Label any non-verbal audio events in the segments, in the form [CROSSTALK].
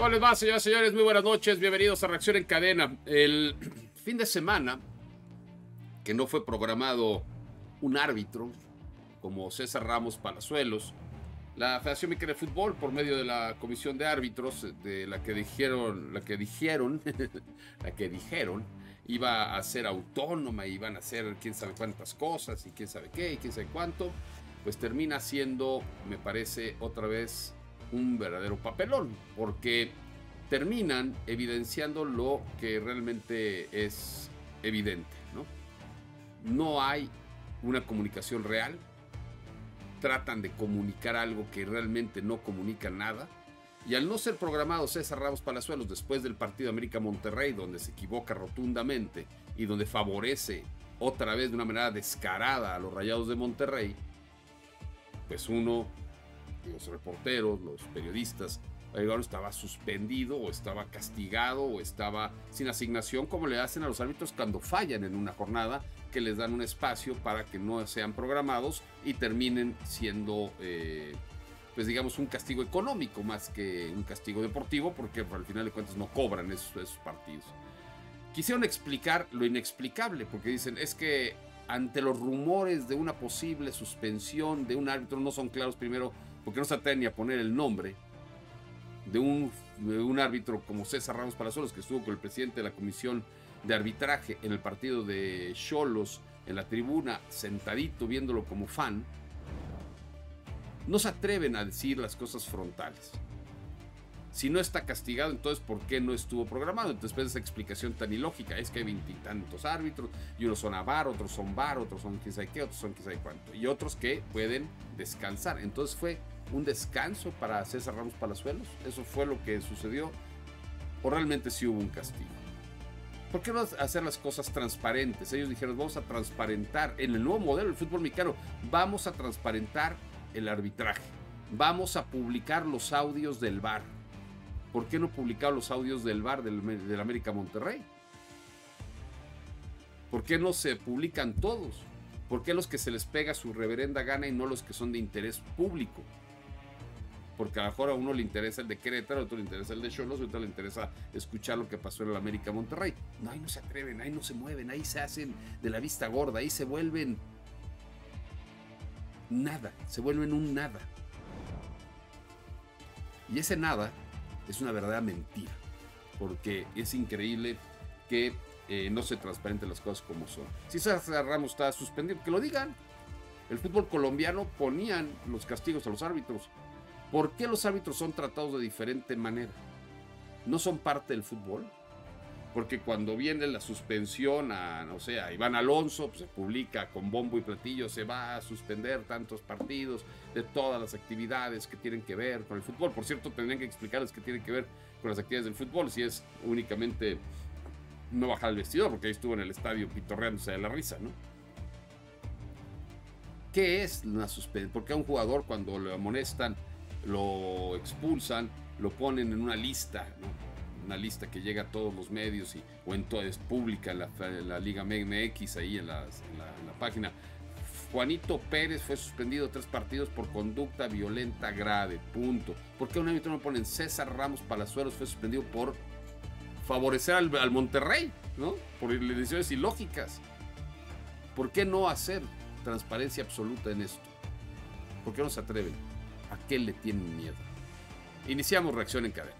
¿Cómo les va, señoras y señores? Muy buenas noches, bienvenidos a Reacción en Cadena. El [CLEARS THROAT] fin de semana, que no fue programado un árbitro como César Ramos Palazuelos, la Federación Mexicana de Fútbol, por medio de la Comisión de Árbitros, de la que dijeron, la que dijeron, [LAUGHS] la que dijeron, iba a ser autónoma, iban a hacer quién sabe cuántas cosas y quién sabe qué y quién sabe cuánto, pues termina siendo, me parece, otra vez un verdadero papelón, porque terminan evidenciando lo que realmente es evidente, ¿no? No hay una comunicación real, tratan de comunicar algo que realmente no comunica nada. Y al no ser programado César Ramos Palazuelos después del partido América Monterrey, donde se equivoca rotundamente y donde favorece otra vez de una manera descarada a los Rayados de Monterrey, pues uno, los reporteros, los periodistas, estaba suspendido o estaba castigado o estaba sin asignación como le hacen a los árbitros cuando fallan en una jornada que les dan un espacio para que no sean programados y terminen siendo, eh, pues digamos, un castigo económico más que un castigo deportivo, porque al final de cuentas no cobran esos, esos partidos. Quisieron explicar lo inexplicable, porque dicen, es que ante los rumores de una posible suspensión de un árbitro no son claros primero, porque no se atreven ni a poner el nombre de un, árbitro como César Ramos Palazuelos, que estuvo con el presidente de la Comisión de arbitraje en el partido de Cholos en la tribuna, sentadito viéndolo como fan, no se atreven a decir las cosas frontales. Si no está castigado, entonces ¿por qué no estuvo programado? Entonces, de esa explicación tan ilógica, es que hay veintitantos árbitros, y unos son a bar, otros son bar, otros son quién sabe qué, otros son quién sabe cuánto, y otros que pueden descansar. Entonces fue un descanso para César Ramos Palazuelos, eso fue lo que sucedió, o realmente sí hubo un castigo. ¿Por qué no hacer las cosas transparentes? Ellos dijeron, vamos a transparentar, en el nuevo modelo del fútbol mexicano, vamos a transparentar el arbitraje. Vamos a publicar los audios del bar. ¿Por qué no publicar los audios del bar del, del América Monterrey? ¿Por qué no se publican todos? ¿Por qué los que se les pega su reverenda gana y no los que son de interés público? porque a lo mejor a uno le interesa el de Querétaro, a otro le interesa el de Cholos, a otro le interesa escuchar lo que pasó en el América Monterrey. No, ahí no se atreven, ahí no se mueven, ahí se hacen de la vista gorda, ahí se vuelven nada, se vuelven un nada. Y ese nada es una verdadera mentira, porque es increíble que eh, no se transparenten las cosas como son. Si César Ramos está suspendido, que lo digan. El fútbol colombiano ponían los castigos a los árbitros ¿Por qué los árbitros son tratados de diferente manera? ¿No son parte del fútbol? Porque cuando viene la suspensión a, no sé, a Iván Alonso, pues, se publica con bombo y platillo, se va a suspender tantos partidos de todas las actividades que tienen que ver con el fútbol. Por cierto, tendrían que explicarles qué tiene que ver con las actividades del fútbol, si es únicamente no bajar el vestidor, porque ahí estuvo en el estadio pitorreándose de la risa, ¿no? ¿Qué es una suspensión? Porque a un jugador cuando le amonestan lo expulsan, lo ponen en una lista, una lista que llega a todos los medios y, o en toda es pública en la, Liga MX, ahí en la, página. Juanito Pérez fue suspendido tres partidos por conducta violenta grave, punto. ¿Por qué un árbitro no ponen César Ramos Palazuelos fue suspendido por favorecer al, al Monterrey, ¿no? Por decisiones ilógicas. ¿Por qué no hacer transparencia absoluta en esto? ¿Por qué no se atreven? ¿A qué le tienen miedo? Iniciamos reacción en cadena.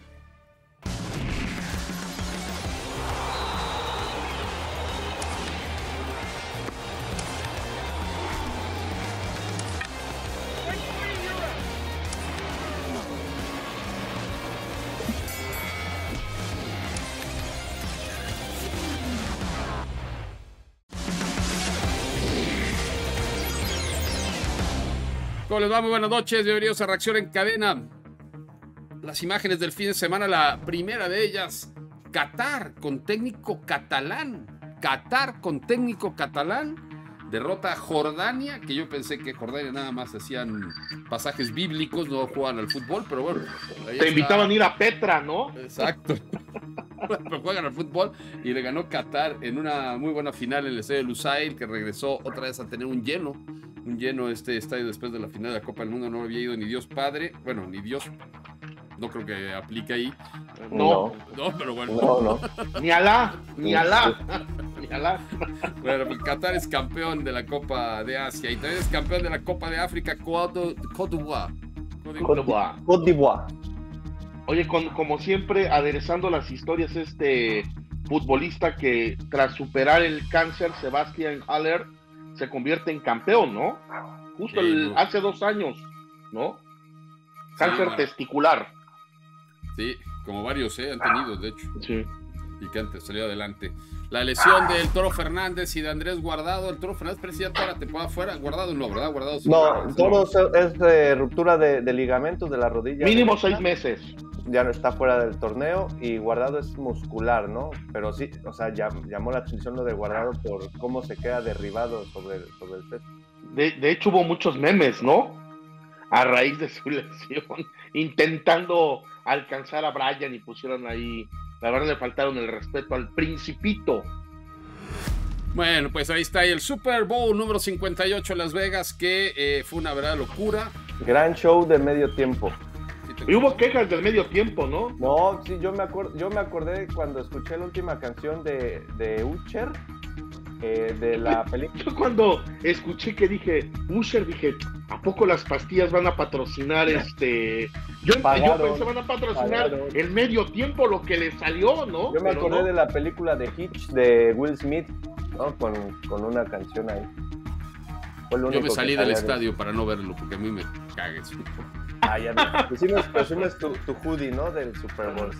¿Cómo les va? Muy buenas noches, bienvenidos a Reacción en Cadena. Las imágenes del fin de semana, la primera de ellas, Qatar con técnico catalán. Qatar con técnico catalán. Derrota a Jordania, que yo pensé que Jordania nada más hacían pasajes bíblicos, no jugaban al fútbol, pero bueno. Te invitaban a ir a Petra, ¿no? Exacto. [LAUGHS] pero juegan al fútbol y le ganó Qatar en una muy buena final en el estadio de Lusail, que regresó otra vez a tener un lleno lleno este estadio después de la final de la Copa del Mundo. No había ido ni Dios Padre, bueno, ni Dios no creo que aplique ahí. No, No, pero bueno. No, no. ni Alá, ni Alá, ni Alá. Bueno, pues Qatar es campeón de la Copa de Asia y también es campeón de la Copa de África, Côte d'Ivoire. Côte d'Ivoire. Côte d'Ivoire. Côte d'Ivoire. Oye, con- como siempre, aderezando las historias, este futbolista que tras superar el cáncer, Sebastián Haller, se convierte en campeón, ¿no? Justo Sí, el- hace dos años, ¿no? Cáncer bueno. testicular. Sí, como varios ¿eh? han tenido, de hecho, Sí. y que antes salió adelante. La lesión del Toro Fernández y de Andrés Guardado. El Toro Fernández parecía toda la temporada fuera. Guardado no, ¿verdad? Guardado sí. No, todos es de ruptura de, de ligamentos de la rodilla. Mínimo seis meses. Ya no está fuera del torneo y guardado es muscular, ¿no? Pero sí, o sea, llam- llamó la atención lo de guardado por cómo se queda derribado sobre, el- sobre el set. De, de hecho, hubo muchos memes, ¿no? A raíz de su [LAUGHS] lesión, intentando alcanzar a Brian y pusieron ahí. La verdad le faltaron el respeto al principito. Bueno, pues ahí está el Super Bowl número 58 en Las Vegas, que eh, fue una verdadera locura. Gran show de medio tiempo. ¿Sí te Y hubo quejas del medio tiempo, ¿no? No, sí, yo me, acuerdo, yo me acordé cuando escuché la última canción de, de Usher, eh, de la película. Yo cuando escuché que dije, Usher, dije, ¿a poco las pastillas van a patrocinar este? Yo, yo Pagaron, pensé van a patrocinar pagaron. el medio tiempo, lo que le salió, ¿no? Yo me Pero acordé no. de la película de Hitch de Will Smith, ¿no? Con, con una canción ahí. Fue lo Yo me salí del estadio para no verlo, porque a mí me caga eso. Ah, ya me- Presumes, presumes tu, tu hoodie, ¿no? Del Super Bowl.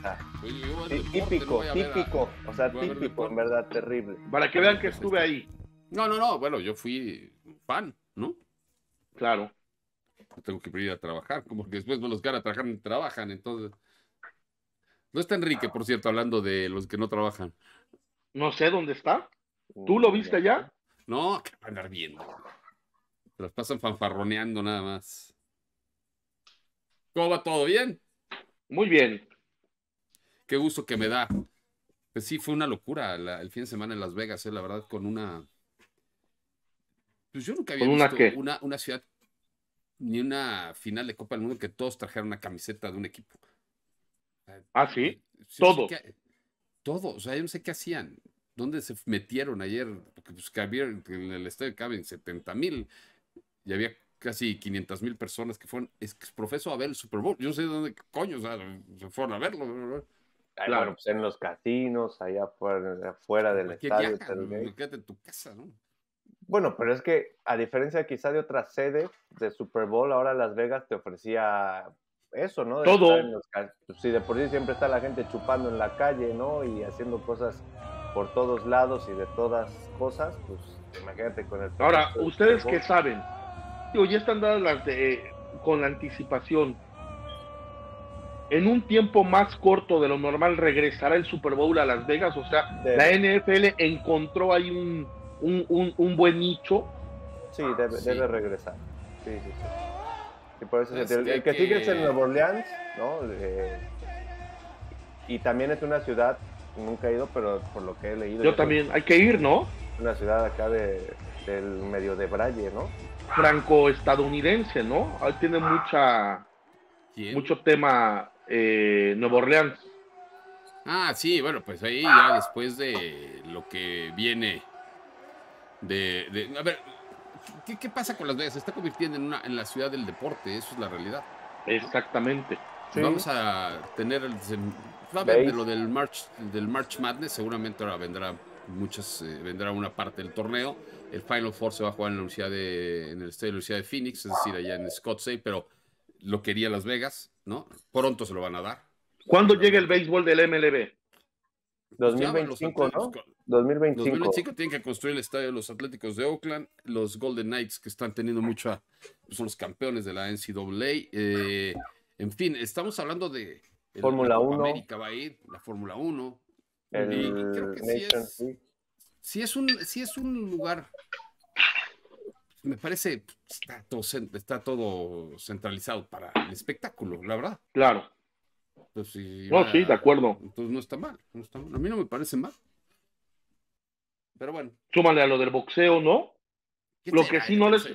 Oye, yo no típico, a típico. O sea, típico, en verdad, terrible. Para que vean que estuve ahí, No, no, no, bueno, yo fui fan, ¿no? claro. Tengo que ir a trabajar, como que después los que van a trabajar no trabajan, entonces. No está Enrique, por cierto, hablando de los que no trabajan. No sé dónde está. ¿Tú lo viste ya? No, que va a andar viendo. Se las pasan fanfarroneando nada más. ¿Cómo va todo bien? Muy bien. Qué gusto que me da. Pues sí, fue una locura la- el fin de semana en Las Vegas, eh, la verdad, con una. Pues yo nunca había ¿Con una visto qué? una, una ciudad ni una final de Copa del Mundo que todos trajeran una camiseta de un equipo. Ah, sí. Sí, no sé Todo. qué- todo, o sea, yo no sé qué hacían. ¿Dónde se metieron ayer? Porque pues cabían, en el estadio caben 70 mil y había casi 500 mil personas que fueron, es que profeso a ver el Super Bowl. Yo no sé de dónde coño, o sea, se fueron a verlo. Claro. bueno, pues en los casinos, allá afuera, afuera del ¿Por qué estadio. tailgate. Quédate en tu casa, ¿no? Bueno, pero es que a diferencia quizá de otras sedes de Super Bowl, ahora Las Vegas te ofrecía eso, ¿no? De Todo. estar en los ca- pues, sí, de por sí siempre está la gente chupando en la calle, ¿no? Y haciendo cosas por todos lados y de todas cosas, pues imagínate con el... Ahora, ustedes Bowl. saben, digo, ya están dadas las de con la anticipación. En un tiempo más corto de lo normal regresará el Super Bowl a Las Vegas, o sea, Debe. la NFL encontró ahí un, un, un- un buen nicho. Sí, debe, Sí. debe regresar. Sí, sí, sí. Y por eso Es el, que el que sigue es en Nueva Orleans, ¿no? Eh, y también es una ciudad, nunca he ido, pero por lo que he leído. Yo también, hay que ir, ¿no? Una ciudad acá de, del medio de Braille, ¿no? Franco-estadounidense, ¿no? Ahí tiene mucha, ¿Quién? mucho tema eh, Nueva Orleans. Ah, sí, bueno, pues ahí ya después de lo que viene de... de- a ver, ¿qué, qué pasa con Las Vegas? Se está convirtiendo en, una, en la ciudad del deporte, eso es la realidad. Exactamente. Sí. Vamos a tener el... Va a haber lo del March, del March Madness, seguramente ahora vendrá muchas, eh, vendrá una parte del torneo. El Final Four se va a jugar en la Universidad de, en el estadio de la Universidad de Phoenix, es decir, allá en Scottsdale, pero lo quería Las Vegas, ¿no? Pronto se lo van a dar. ¿Cuándo llega el béisbol del MLB? Pues ya van los 2025, ¿no? Atléticos- 2025. 2025 tienen que construir el estadio de los Atléticos de Oakland, los Golden Knights que están teniendo mucha, pues, son los campeones de la NCAA. eh, en fin, estamos hablando de Fórmula la Copa 1. América va a ir, la Fórmula 1. El y creo que sí es, Sí es un, sí es un lugar, me parece, está todo, está todo centralizado para el espectáculo, la verdad. Claro. Entonces, si No, va- sí, de acuerdo. Entonces no está mal, no está mal. A mí no me parece mal. Pero bueno. Súmale a lo del boxeo, ¿no? ¿qué Lo que sí no les-.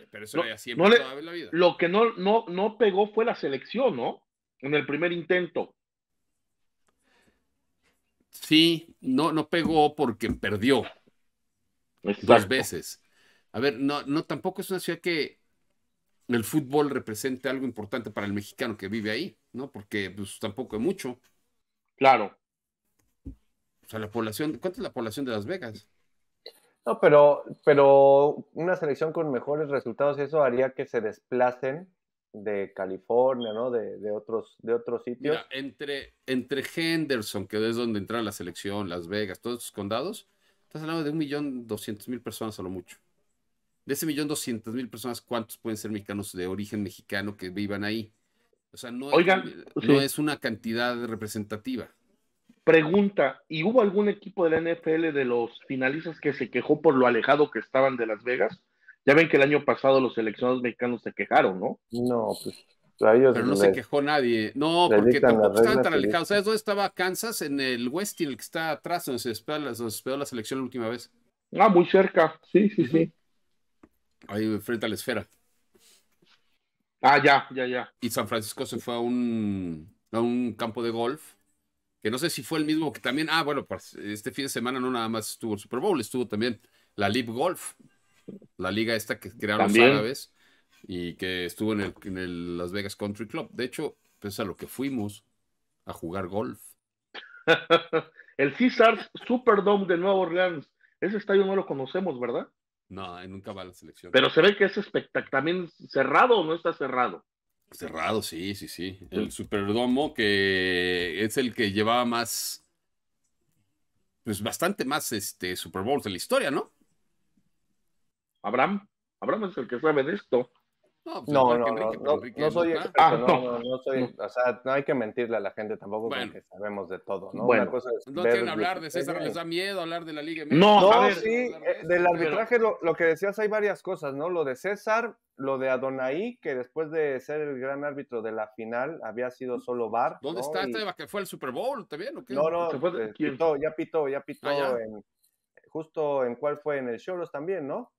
Lo que no, no, no pegó fue la selección, ¿no? en el primer intento. Sí, no, no pegó porque perdió dos veces. A ver, no, no, tampoco es una ciudad que el fútbol represente algo importante para el mexicano que vive ahí, ¿no? Porque pues tampoco es mucho. Claro. O sea, la población, ¿cuánta es la población de Las Vegas? No, pero, pero una selección con mejores resultados, eso haría que se desplacen de California, ¿no? De, otros, de otros sitios. Mira, entre, entre Henderson, que es donde entra la selección, Las Vegas, todos esos condados, estás hablando de un millón doscientos mil personas a lo mucho. De ese millón doscientos mil personas, ¿cuántos pueden ser mexicanos de origen mexicano que vivan ahí? O sea, no, no es una cantidad representativa. Pregunta, ¿y hubo algún equipo de la NFL de los finalistas que se quejó por lo alejado que estaban de Las Vegas? Ya ven que el año pasado los seleccionados mexicanos se quejaron, ¿no? No, pues Pero no se quejó nadie. No, porque tampoco estaban tan alejados. ¿Sabes dónde estaba Kansas? En el Westin, el que está atrás, donde se despedó la selección la última vez. Ah, muy cerca. Sí, sí, sí. Ahí frente a la esfera. Ah, ya, ya, ya. Y San Francisco se fue a un, a un campo de golf que no sé si fue el mismo que también, ah, bueno, pues este fin de semana no nada más estuvo el Super Bowl, estuvo también la Live Golf, la liga esta que crearon los árabes y que estuvo en el, en el Las Vegas Country Club. De hecho, pues a lo que fuimos a jugar golf. [LAUGHS] el Caesars Superdome de Nueva Orleans, ese estadio no lo conocemos, ¿verdad? No, nunca va a la selección. Pero se ve que es espectacular, también cerrado o no está cerrado. Cerrado, sí, sí, sí. El Superdomo, que es el que llevaba más, pues bastante más este Super Bowls de la historia, ¿no? Abraham, Abraham es el que sabe de esto. No, pues, no, no, no, soy experto, ah, no, no, soy, o sea, no hay que mentirle a la gente tampoco porque sabemos de todo, ¿no? Bueno, cosa no quieren hablar de César, les da miedo hablar de la Liga No, sí, eh, del arbitraje lo, lo, que decías hay varias cosas, ¿no? Lo de César, lo de Adonai, que después de ser el gran árbitro de la final había sido solo VAR. ¿Dónde está este que fue el Super Bowl también? ¿o qué? No, no, eh, ya pitó, ya pitó ah, en, justo en cuál fue en el Cholos también, ¿no?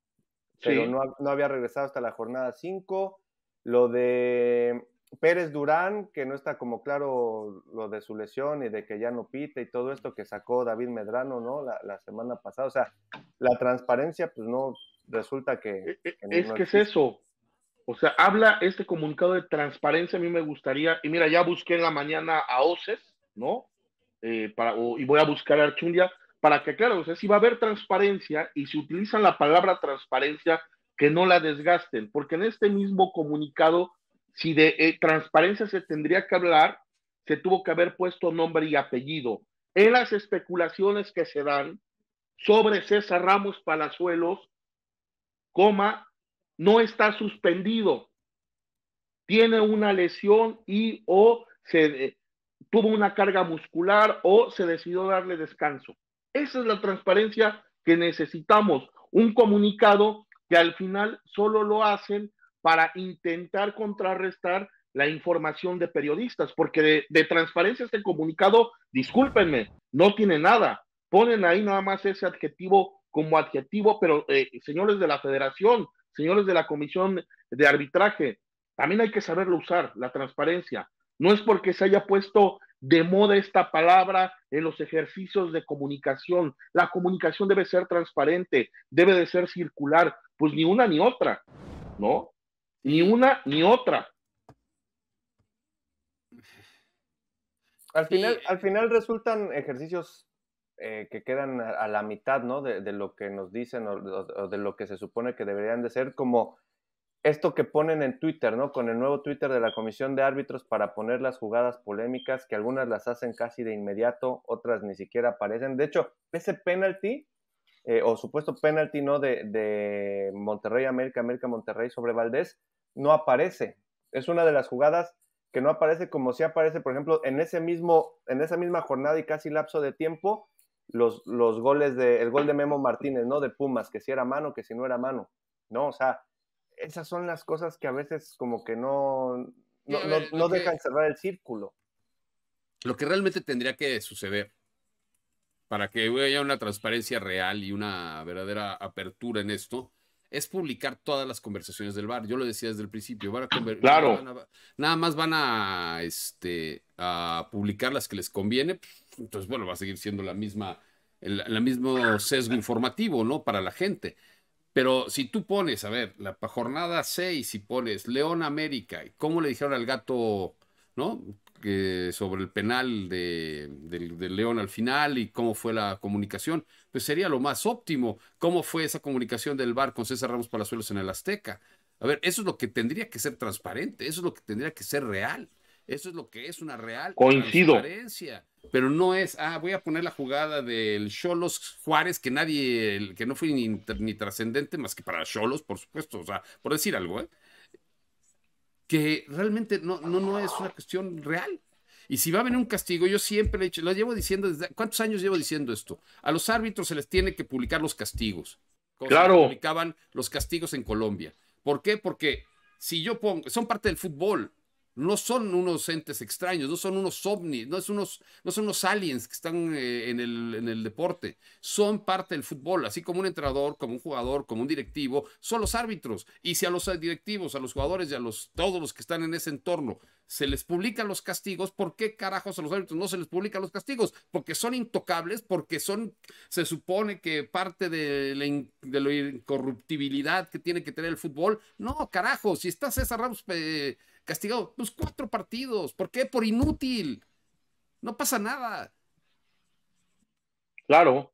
Pero no, no, había regresado hasta la jornada 5. Lo de Pérez Durán, que no está como claro lo de su lesión y de que ya no pite y todo esto que sacó David Medrano, ¿no? La, la semana pasada. O sea, la transparencia, pues no resulta que. E, e, es que es eso. O sea, habla este comunicado de transparencia, a mí me gustaría, y mira, ya busqué en la mañana a OCES, ¿no? Eh, para, y voy a buscar a Archundia, para que, claro, o sea, si va a haber transparencia y si utilizan la palabra transparencia, que no la desgasten, porque en este mismo comunicado, si de eh, transparencia se tendría que hablar, se tuvo que haber puesto nombre y apellido. En las especulaciones que se dan sobre César Ramos Palazuelos, coma, no está suspendido, tiene una lesión y o se eh, tuvo una carga muscular o se decidió darle descanso. Esa es la transparencia que necesitamos. Un comunicado que al final solo lo hacen para intentar contrarrestar la información de periodistas, porque de, transparencia este comunicado, discúlpenme, no tiene nada. Ponen ahí nada más ese adjetivo como adjetivo, pero eh, señores de la federación, señores de la comisión de arbitraje, también hay que saberlo usar, la transparencia. No es porque se haya puesto de moda esta palabra en los ejercicios de comunicación. La comunicación debe ser transparente, debe de ser circular, pues ni una ni otra, ¿no? Ni una ni otra. Al final, al final resultan ejercicios eh, que quedan a, la mitad, ¿no? De, lo que nos dicen o, de lo que se supone que deberían de ser, como esto que ponen en Twitter, ¿no? Con el nuevo Twitter de la Comisión de Árbitros para poner las jugadas polémicas, que algunas las hacen casi de inmediato, otras ni siquiera aparecen. De hecho, ese penalti, eh, o supuesto penalti, ¿no? De, de Monterrey América, América Monterrey sobre Valdés, no aparece. Es una de las jugadas que no aparece como si aparece, por ejemplo, en ese mismo, en esa misma jornada y casi lapso de tiempo, los, los goles de, el gol de Memo Martínez, ¿no? De Pumas, que si era mano, que si no era mano, ¿no? O sea, esas son las cosas que a veces como que no, no, dejan cerrar el círculo. Lo que realmente tendría que suceder para que haya una transparencia real y una verdadera apertura en esto, es publicar todas las conversaciones del bar. Yo lo decía desde el principio. Van a [CLEARS THROAT] claro. nada más van a, este, a publicar las que les conviene. Entonces, bueno, va a seguir siendo la misma, el, mismo sesgo informativo, ¿no? Para la gente. Pero si tú pones, a ver, la jornada 6, si pones León América, ¿cómo le dijeron al gato, ¿no? sobre el penal de, León al final y cómo fue la comunicación, pues sería lo más óptimo. ¿Cómo fue esa comunicación del bar con César Ramos Palazuelos en el Azteca? A ver, eso es lo que tendría que ser transparente, eso es lo que tendría que ser real, eso es lo que es una real transparencia. Pero no es, ah, voy a poner la jugada del Cholos Juárez, que nadie, que no fue ni, ni trascendente más que para Cholos, por supuesto, o sea, por decir algo, ¿eh? que realmente no, no, no es una cuestión real. Y si va a venir un castigo, yo siempre he dicho, lo llevo diciendo desde, ¿cuántos años llevo diciendo esto? A los árbitros se les tiene que publicar los castigos. claro. publicaban los castigos en Colombia. ¿Por qué? Porque si yo pongo, son parte del fútbol, no son unos entes extraños, no son unos ovnis, no, es unos, no son unos aliens que están eh, en, el, en, el, deporte, son parte del fútbol, así como un entrenador, como un jugador, como un directivo, son los árbitros. Y si a los directivos, a los jugadores y a los, todos los que están en ese entorno se les publican los castigos, ¿por qué carajos a los árbitros no se les publican los castigos? Porque son intocables, porque son, se supone que parte de la, incorruptibilidad que tiene que tener el fútbol. No, carajo, si está César Ramos... Eh, castigado, pues cuatro partidos. ¿Por qué? Por inútil. No pasa nada. Claro.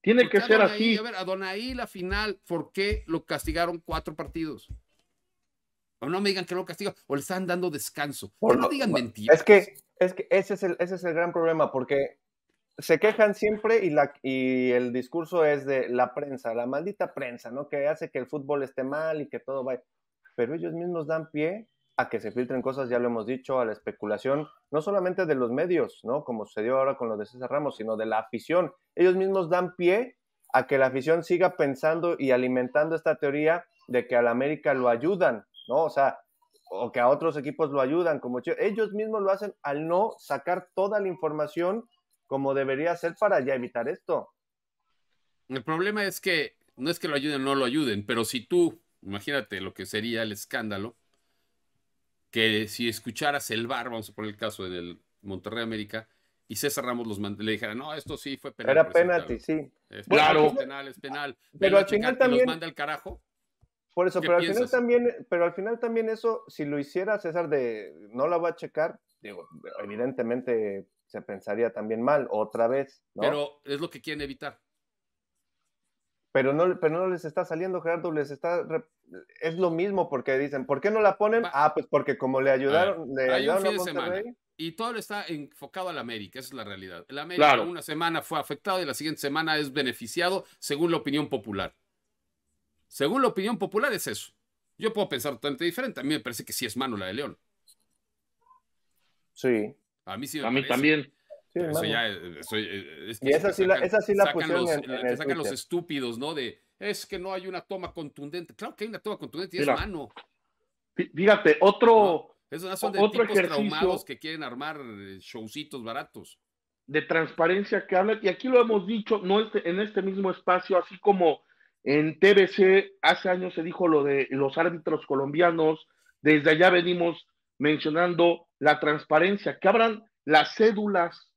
Tiene que ser así. A ver, a Donaí la final, ¿por qué lo castigaron cuatro partidos? O no me digan que lo castigan, o le están dando descanso. O no, digan mentiras. Es que, es que ese, es el, ese es el gran problema, porque se quejan siempre y, la, y el discurso es de la prensa, la maldita prensa, ¿no? Que hace que el fútbol esté mal y que todo vaya. Pero ellos mismos dan pie a que se filtren cosas, ya lo hemos dicho, a la especulación, no solamente de los medios, ¿no? Como sucedió ahora con lo de César Ramos, sino de la afición. Ellos mismos dan pie a que la afición siga pensando y alimentando esta teoría de que al América lo ayudan, ¿no? O sea, o que a otros equipos lo ayudan, como ellos mismos lo hacen al no sacar toda la información como debería ser para ya evitar esto. El problema es que no es que lo ayuden o no lo ayuden, pero si tú, imagínate lo que sería el escándalo, que si escucharas el bar, vamos a poner el caso del Monterrey América, y César Ramos los le dijera, no, esto sí fue penal. Era penalti, sí. claro. Es penal, es penal. Pero, al final también... Los manda el carajo. Por eso, pero al final también, pero al final también eso, si lo hiciera César de no la va a checar, digo, evidentemente se pensaría también mal otra vez. Pero es lo que quieren evitar. Pero no, pero no les está saliendo, Gerardo, les está es lo mismo porque dicen, ¿por qué no la ponen? ah, pues porque como le ayudaron, le ayudaron a Monterrey. Y todo está enfocado al América, esa es la realidad. El América una semana fue afectado y la siguiente semana es beneficiado según la opinión popular. Según la opinión popular es eso. Yo puedo pensar totalmente diferente. A mí me parece que sí es mano la de León. Sí. A mí sí A mí también. Eso ya, es y esa sí, la, esa sí la sacan los, sacan los estúpidos, ¿no? De, es que no hay una toma contundente. Claro que hay una toma contundente y es mano. Fíjate, otro. esos son de otro tipos traumados que quieren armar eh, showcitos baratos. De transparencia que habla, y aquí lo hemos dicho, no este, en este mismo espacio, así como en TBC hace años se dijo lo de los árbitros colombianos, desde allá venimos mencionando la transparencia, que abran las cédulas.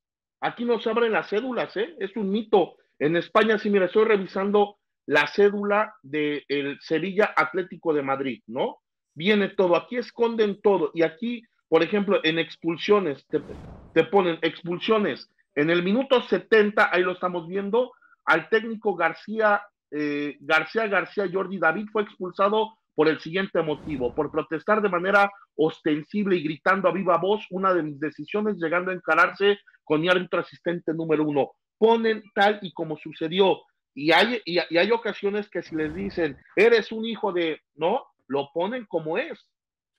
Aquí no se abren las cédulas, ¿eh? es un mito. En España, sí, mira, estoy revisando la cédula del Sevilla Atlético de Madrid, ¿no? Viene todo, aquí esconden todo y aquí, por ejemplo, en expulsiones, te, ponen expulsiones. En el minuto 70, ahí lo estamos viendo, al técnico García, eh, García García Jordi David fue expulsado por el siguiente motivo, por protestar de manera ostensible y gritando a viva voz una de mis decisiones, llegando a encararse con mi árbitro asistente número uno. Ponen tal y como sucedió y hay, y, hay ocasiones que si les dicen, eres un hijo de, no, lo ponen como es.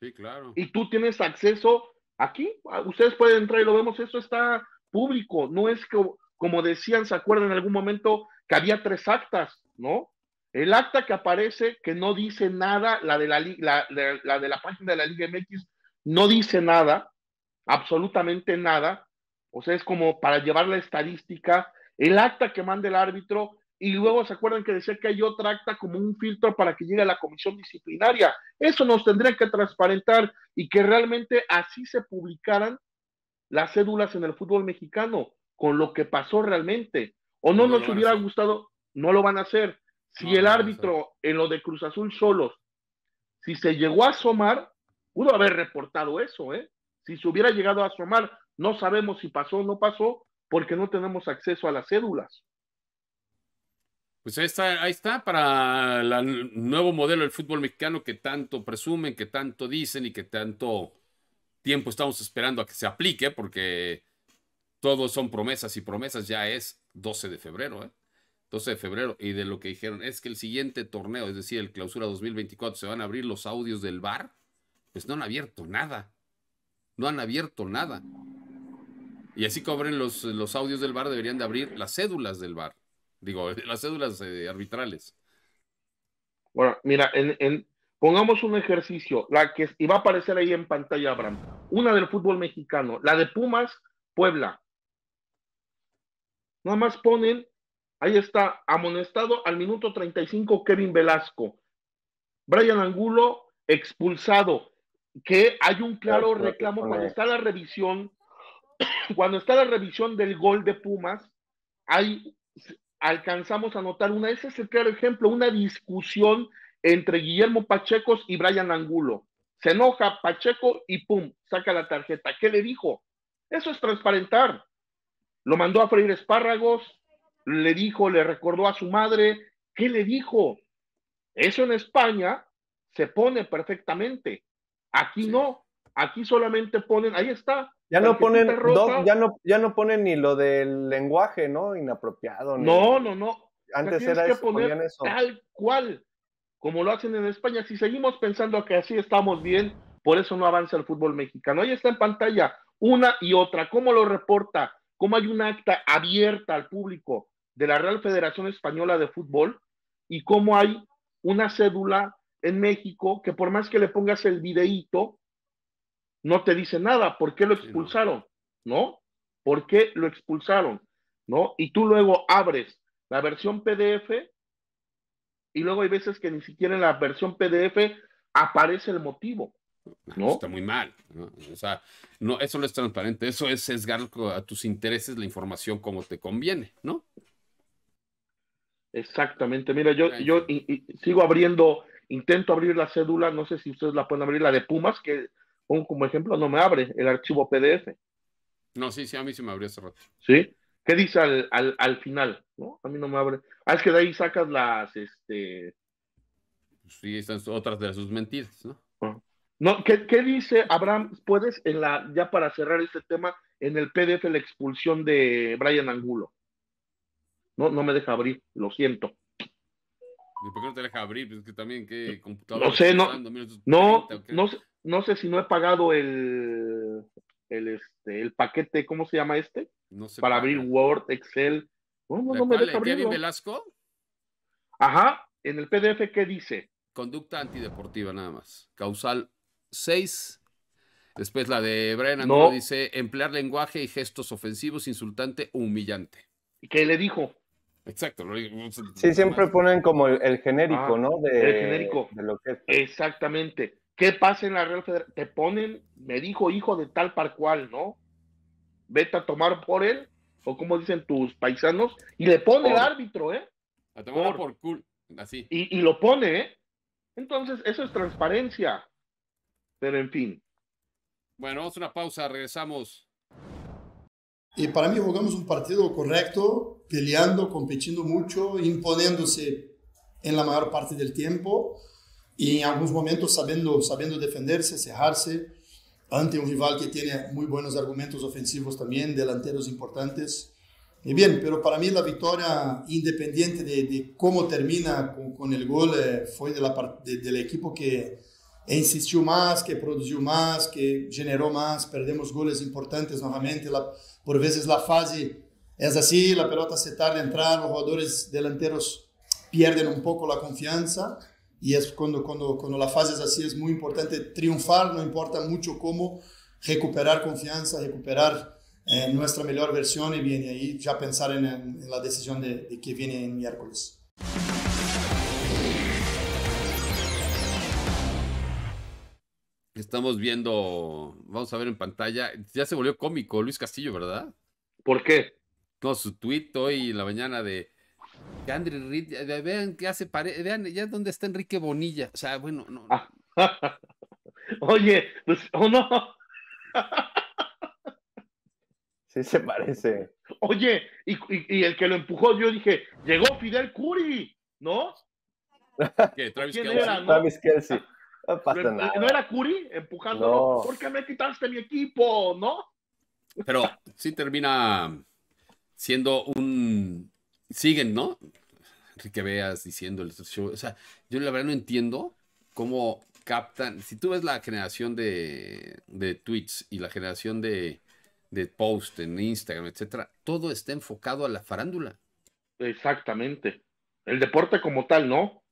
Sí, claro. Y tú tienes acceso aquí, ustedes pueden entrar y lo vemos, eso está público, no es que, como decían, se acuerdan en algún momento que había tres actas, ¿no? El acta que aparece, que no dice nada, la de la, la, la de la página de la Liga MX, no dice nada, absolutamente nada, o sea, es como para llevar la estadística, el acta que manda el árbitro y luego se acuerdan que decía que hay otra acta como un filtro para que llegue a la comisión disciplinaria. Eso nos tendría que transparentar y que realmente así se publicaran las cédulas en el fútbol mexicano, con lo que pasó realmente. O no, nos hubiera gustado, no lo van a hacer. Si el árbitro en lo de Cruz Azul solos, si se llegó a asomar, pudo haber reportado eso, ¿eh? Si se hubiera llegado a asomar, no sabemos si pasó o no pasó, porque no tenemos acceso a las cédulas. Pues ahí está, para el nuevo modelo del fútbol mexicano que tanto presumen, que tanto dicen y que tanto tiempo estamos esperando a que se aplique, porque todos son promesas y promesas ya es 12 de febrero, ¿eh? 12 de febrero, y de lo que dijeron es que el siguiente torneo, es decir, el clausura 2024, se van a abrir los audios del bar, pues no han abierto nada, no han abierto nada. Y así como abren los, los audios del bar, deberían de abrir las cédulas del bar. Digo, [LAUGHS] las cédulas eh, arbitrales. Bueno, mira, en, pongamos un ejercicio, la que y va a aparecer ahí en pantalla, Abraham. Una del fútbol mexicano, la de Pumas, Puebla. Nada más ponen, ahí está, amonestado al minuto 35 Kevin Velasco. Brian Angulo expulsado. Que hay un claro reclamo cuando está la revisión, cuando está la revisión del gol de Pumas, hay alcanzamos a notar una, ese es el claro ejemplo, una discusión entre Guillermo Pacheco y Brian Angulo. Se enoja Pacheco y pum, saca la tarjeta. ¿Qué le dijo? Eso es transparentar. Lo mandó a freír espárragos, le dijo, le recordó a su madre. ¿Qué le dijo? Eso en España se pone perfectamente. Aquí no. Aquí solamente ponen, ahí está, ya no ponen, ya no, ya no ponen ni lo del lenguaje, ¿no? Inapropiado. No, no, no. Antes era que poner tal cual, como lo hacen en España. Si seguimos pensando que así estamos bien, por eso no avanza el fútbol mexicano. Ahí está en pantalla una y otra. ¿Cómo lo reporta? ¿Cómo hay una acta abierta al público de la Real Federación Española de Fútbol? Y cómo hay una cédula en México que por más que le pongas el videíto, no te dice nada. ¿Por qué lo expulsaron? ¿No? ¿Por qué lo expulsaron? ¿No? Y tú luego abres la versión PDF y luego hay veces que ni siquiera en la versión PDF aparece el motivo. ¿no? Está muy mal. O sea, no, eso no es transparente. Eso es sesgar a tus intereses la información como te conviene, ¿no? Exactamente. Mira, yo, yo sigo abriendo, intento abrir la cédula, no sé si ustedes la pueden abrir, la de Pumas, que como ejemplo, no me abre el archivo PDF. No, sí, sí, a mí se me abrió hace rato. ¿Sí? ¿Qué dice al, final? ¿No? A mí no me abre. Ah, es que de ahí sacas las, este... Sí, están otras de sus mentiras, ¿no? Ah. No, ¿qué, ¿qué, dice Abraham? ¿Puedes, en la, ya para cerrar este tema, en el PDF la expulsión de Brian Angulo? No, no me deja abrir, lo siento. ¿Y por qué no te deja abrir? Pues que también, ¿qué computadora? No sé, no, no, no, no sé si no he pagado el, el, este, el paquete, ¿cómo se llama este? No sé Para abrir Word, Excel. No, no, no me deja abrirlo. Velasco? Ajá, en el PDF, ¿qué dice? Conducta antideportiva nada más. Causal 6. Después la de Brian no. dice emplear lenguaje y gestos ofensivos, insultante o humillante. ¿Y qué le dijo? Exacto. Sí, siempre ponen como el, genérico, ah, ¿no? De, el genérico. De lo que es. Exactamente. ¿Qué pasa en la Real Federación? Te ponen, me dijo hijo de tal par cual, ¿no? Vete a tomar por él, o como dicen tus paisanos, y le pone el árbitro, ¿eh? A tomar por, cool, así. Y, y lo pone, ¿eh? Entonces, eso es transparencia. Pero en fin. Bueno, vamos a una pausa, regresamos. Y para mí jugamos un partido correcto, peleando, compitiendo mucho, imponiéndose en la mayor parte del tiempo y en algunos momentos sabiendo, sabiendo defenderse, cerrarse ante un rival que tiene muy buenos argumentos ofensivos también, delanteros importantes. Y bien, pero para mí la victoria, independiente de, de cómo termina con, con el gol, eh, fue de la, de, del equipo que insistió más, que produjo más, que generó más, perdemos goles importantes nuevamente, la, por veces la fase es así, la pelota se tarda en entrar, los jugadores delanteros pierden un poco la confianza y es cuando, cuando, cuando la fase es así, es muy importante triunfar, no importa mucho cómo, recuperar confianza, recuperar en nuestra mejor versión y viene ahí ya pensar en, en la decisión de, de, que viene en miércoles. Estamos viendo, vamos a ver en pantalla, ya se volvió cómico Luis Castillo, ¿verdad? ¿Por qué? No, su tweet hoy en la mañana de que Andre Reed, vean que hace pare vean ya dónde está Enrique Bonilla. O sea, bueno, no. Ah. [LAUGHS] Oye, pues, ¿o no? [LAUGHS] Sí se parece. Oye, y, y, y, el que lo empujó, yo dije, llegó Fidel Curi, ¿no? ¿Qué? Travis ¿Quién Kelce. era, no? Travis Kelsey. No pasa ¿No, nada. ¿No era Curi empujándolo? No. ¿Por qué me quitaste mi equipo, no? Pero sí termina siendo un. Siguen, ¿no? Enrique Veas diciendo el show. O sea, yo la verdad no entiendo cómo captan. Si tú ves la generación de, de tweets y la generación de, de posts en Instagram, etcétera, todo está enfocado a la farándula. Exactamente. El deporte como tal, ¿no? O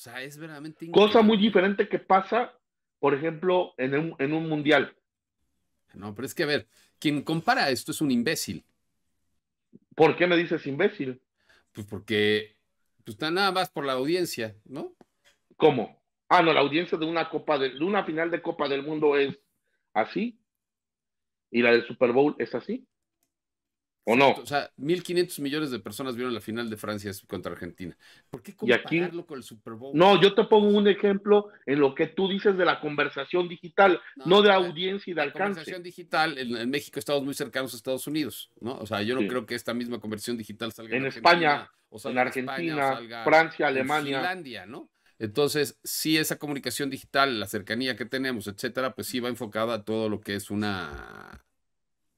sea, es verdaderamente. Cosa muy diferente que pasa, por ejemplo, en un, en un mundial. No, pero es que a ver, quien compara esto es un imbécil. ¿Por qué me dices imbécil? Pues porque pues, nada más por la audiencia, ¿no? ¿Cómo? Ah, no, la audiencia de una copa de, de una final de Copa del Mundo es así. Y la del Super Bowl es así. ¿O no? O sea, 1.500 millones de personas vieron la final de Francia contra Argentina. ¿Por qué aquí- compararlo con el Super Bowl? No, yo te pongo un ejemplo en lo que tú dices de la conversación digital, no, de la- audiencia y de La alcance. conversación digital, en, en México estamos muy cercanos a Estados Unidos, ¿no? O sea, yo no Sí. creo que esta misma conversación digital salga En Argentina, España, o En España, o Argentina, salga Francia, en Alemania. Finlandia, ¿no? Entonces, sí, esa comunicación digital, la cercanía que tenemos, etcétera, pues sí va enfocada a todo lo que es una